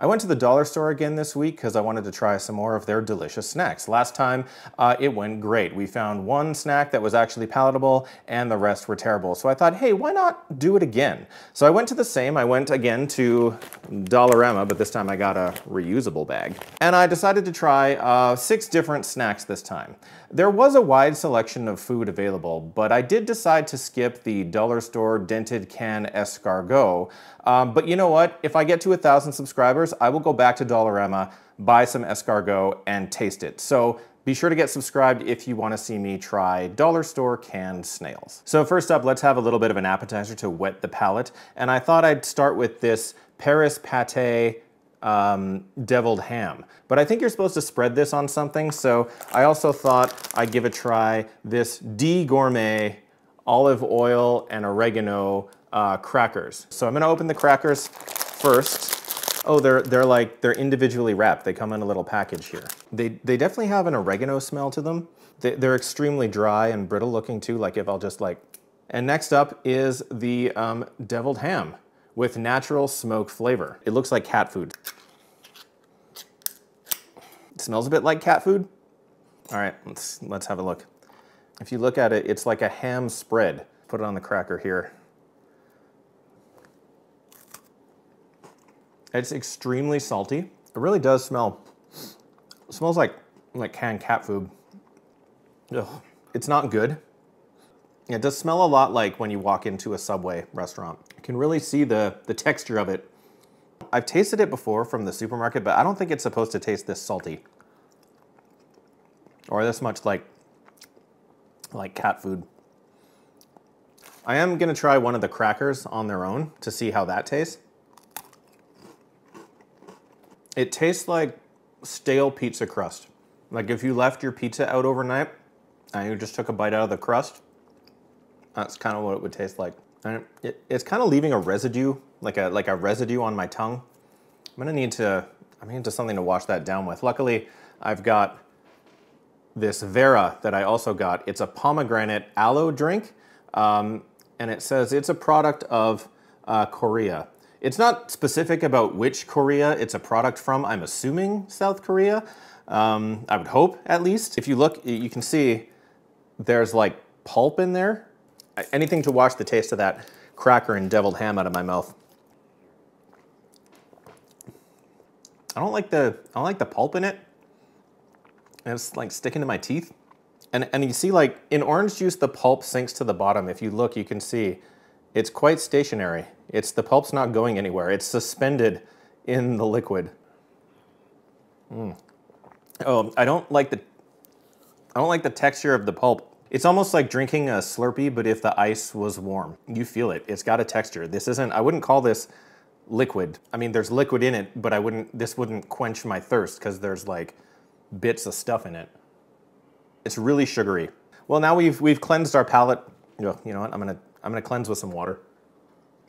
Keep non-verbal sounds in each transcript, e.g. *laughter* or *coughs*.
I went to the dollar store again this week because I wanted to try some more of their delicious snacks. Last time uh, it went great. We found one snack that was actually palatable and the rest were terrible. So I thought, hey, why not do it again? So I went to the same. I went again to Dollarama, but this time I got a reusable bag. And I decided to try uh, six different snacks this time. There was a wide selection of food available, but I did decide to skip the dollar store dented can escargot. Um, but you know what? If I get to a thousand subscribers, I will go back to Dollarama, buy some escargot, and taste it. So be sure to get subscribed if you want to see me try dollar store canned snails. So first up, let's have a little bit of an appetizer to whet the palate. And I thought I'd start with this Paris pate um, deviled ham. But I think you're supposed to spread this on something, so I also thought I'd give a try this D Gourmet olive oil and oregano uh, crackers. So I'm gonna open the crackers first. Oh, they're, they're like, they're individually wrapped. They come in a little package here. They, they definitely have an oregano smell to them. They, they're extremely dry and brittle looking too, like if I'll just like, and next up is the um, deviled ham with natural smoke flavor. It looks like cat food. It smells a bit like cat food. All right, let's, let's have a look. If you look at it, it's like a ham spread. Put it on the cracker here. It's extremely salty. It really does smell, it smells like, like canned cat food. Ugh. It's not good. It does smell a lot like when you walk into a Subway restaurant. You can really see the, the texture of it. I've tasted it before from the supermarket, but I don't think it's supposed to taste this salty. Or this much like, like cat food. I am gonna try one of the crackers on their own to see how that tastes. It tastes like stale pizza crust. Like if you left your pizza out overnight and you just took a bite out of the crust, that's kind of what it would taste like. And it, it's kind of leaving a residue, like a like a residue on my tongue. I'm gonna need to, I'm gonna need something to wash that down with. Luckily, I've got this Vera that I also got. It's a pomegranate aloe drink, um, and it says it's a product of uh, Korea. It's not specific about which Korea it's a product from. I'm assuming South Korea. Um, I would hope, at least. If you look, you can see there's like pulp in there anything to wash the taste of that cracker and deviled ham out of my mouth. I don't like the I don't like the pulp in it. It's like sticking to my teeth. And and you see like in orange juice the pulp sinks to the bottom. If you look, you can see it's quite stationary. It's the pulp's not going anywhere. It's suspended in the liquid. Mm. Oh, I don't like the I don't like the texture of the pulp. It's almost like drinking a Slurpee, but if the ice was warm. You feel it. It's got a texture. This isn't, I wouldn't call this liquid. I mean, there's liquid in it, but I wouldn't, this wouldn't quench my thirst because there's like bits of stuff in it. It's really sugary. Well, now we've, we've cleansed our palate. You know, you know what, I'm gonna, I'm gonna cleanse with some water.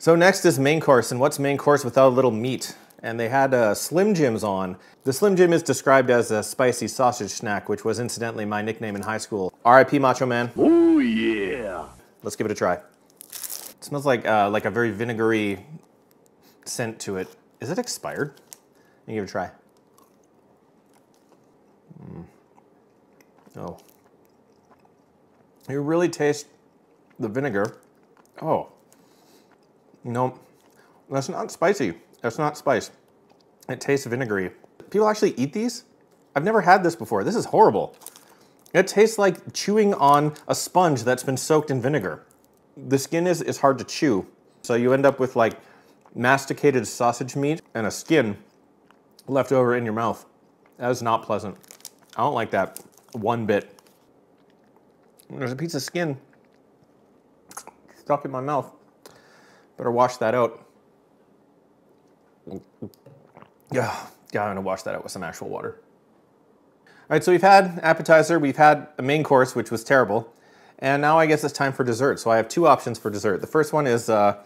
So next is main course, and what's main course without a little meat? and they had uh, Slim Jims on. The Slim Jim is described as a spicy sausage snack, which was incidentally my nickname in high school. R.I.P. Macho Man. Oh yeah. Let's give it a try. It smells like uh, like a very vinegary scent to it. Is it expired? Let me give it a try. Mm. Oh. You really taste the vinegar. Oh. No, that's not spicy. That's not spice. It tastes vinegary. People actually eat these? I've never had this before. This is horrible. It tastes like chewing on a sponge that's been soaked in vinegar. The skin is, is hard to chew. So you end up with like masticated sausage meat and a skin left over in your mouth. That is not pleasant. I don't like that one bit. There's a piece of skin stuck in my mouth. Better wash that out. Yeah, yeah, I'm gonna wash that out with some actual water. All right, so we've had appetizer, we've had a main course, which was terrible, and now I guess it's time for dessert. So I have two options for dessert. The first one is uh,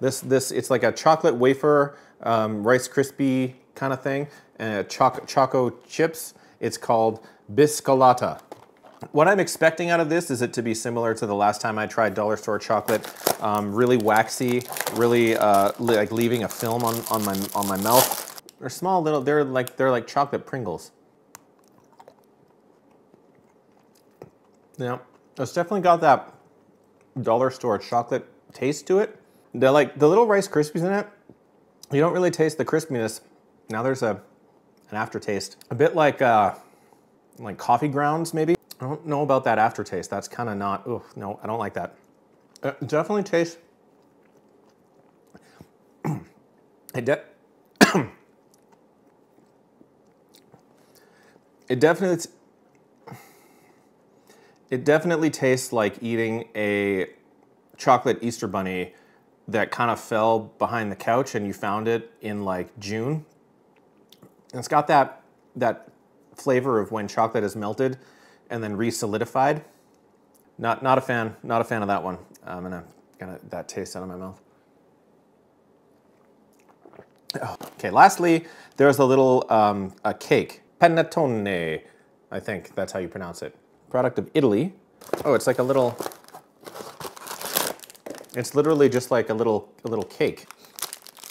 this, this, it's like a chocolate wafer, um, Rice crispy kind of thing, and choc choco chips. It's called Biscolata. What I'm expecting out of this is it to be similar to the last time I tried dollar store chocolate. Um, really waxy, really uh, like leaving a film on, on, my, on my mouth. They're small little, they're like, they're like chocolate Pringles. Yeah, it's definitely got that dollar store chocolate taste to it. They're like the little Rice Krispies in it. You don't really taste the crispiness. Now there's a an aftertaste, a bit like uh, like coffee grounds maybe. I don't know about that aftertaste. That's kind of not. Oh no, I don't like that. Uh, *clears throat* *clears throat* it definitely tastes. it de It definitely it definitely tastes like eating a chocolate Easter bunny that kind of fell behind the couch and you found it in like June. And it's got that that flavor of when chocolate is melted and then re-solidified. Not not a fan, not a fan of that one. I'm gonna get that taste out of my mouth. Oh, okay, lastly, there's a little um, a cake, panettone, I think that's how you pronounce it. Product of Italy. Oh, it's like a little, it's literally just like a little, a little cake.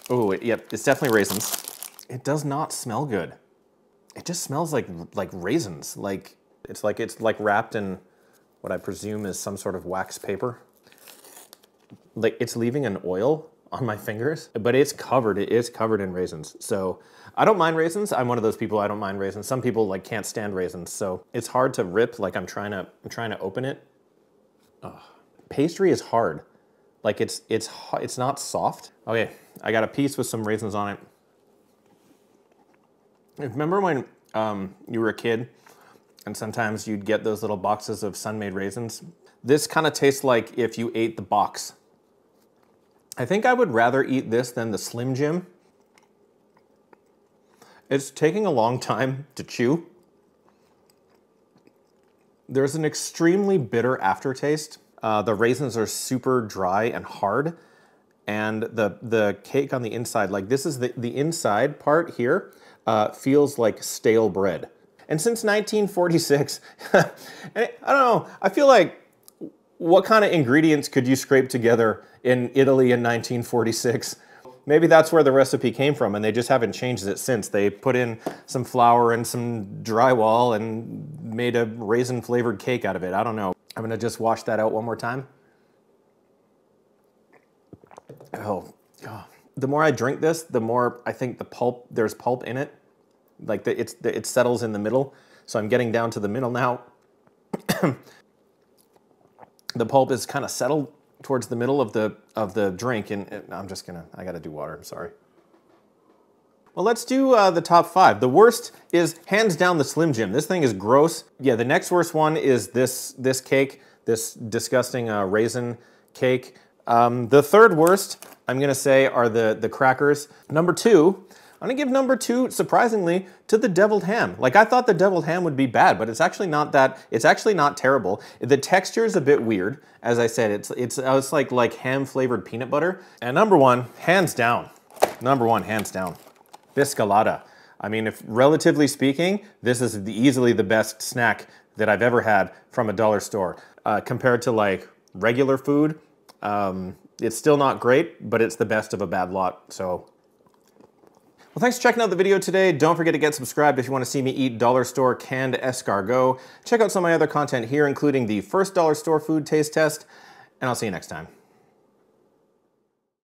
Oh, it, yep, it's definitely raisins. It does not smell good. It just smells like, like raisins. Like, it's like, it's like wrapped in what I presume is some sort of wax paper. Like, it's leaving an oil on my fingers, but it's covered, it is covered in raisins. So I don't mind raisins. I'm one of those people, I don't mind raisins. Some people like can't stand raisins. So it's hard to rip, like I'm trying to, I'm trying to open it. Ugh. Pastry is hard. Like it's, it's, it's not soft. Okay, I got a piece with some raisins on it. Remember when um, you were a kid and sometimes you'd get those little boxes of Sun-Maid raisins? This kind of tastes like if you ate the box I think I would rather eat this than the Slim Jim. It's taking a long time to chew. There's an extremely bitter aftertaste. Uh, the raisins are super dry and hard. And the, the cake on the inside, like this is the, the inside part here, uh, feels like stale bread. And since 1946, *laughs* I don't know, I feel like what kind of ingredients could you scrape together in Italy in 1946? Maybe that's where the recipe came from and they just haven't changed it since. They put in some flour and some drywall and made a raisin flavored cake out of it. I don't know. I'm gonna just wash that out one more time. Oh, oh. the more I drink this, the more I think the pulp, there's pulp in it. Like the, it's, the, it settles in the middle. So I'm getting down to the middle now. *coughs* the pulp is kind of settled towards the middle of the of the drink, and, and I'm just gonna I got to do water. I'm sorry. Well, let's do uh, the top five. The worst is hands down the Slim Jim. This thing is gross. Yeah, the next worst one is this this cake, this disgusting uh, raisin cake. Um, the third worst, I'm gonna say, are the the crackers. Number two I'm gonna give number two, surprisingly, to the deviled ham. Like I thought the deviled ham would be bad, but it's actually not that, it's actually not terrible. The texture is a bit weird. As I said, it's, it's, it's like, like ham flavored peanut butter. And number one, hands down, number one, hands down, Biscolata. I mean, if relatively speaking, this is the, easily the best snack that I've ever had from a dollar store. Uh, compared to like regular food, um, it's still not great, but it's the best of a bad lot. So well, thanks for checking out the video today. Don't forget to get subscribed if you want to see me eat dollar store canned escargot. Check out some of my other content here, including the first dollar store food taste test, and I'll see you next time.